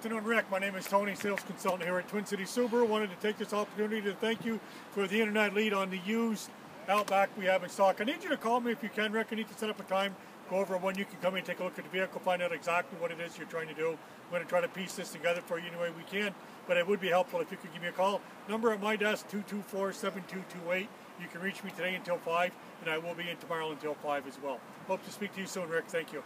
afternoon, Rick. My name is Tony, sales consultant here at Twin City Subaru. Wanted to take this opportunity to thank you for the internet lead on the used Outback we have in stock. I need you to call me if you can, Rick. I need to set up a time, go over when you can come in take a look at the vehicle, find out exactly what it is you're trying to do. I'm going to try to piece this together for you any way we can, but it would be helpful if you could give me a call. Number at my desk, 224-7228. You can reach me today until 5, and I will be in tomorrow until 5 as well. Hope to speak to you soon, Rick. Thank you.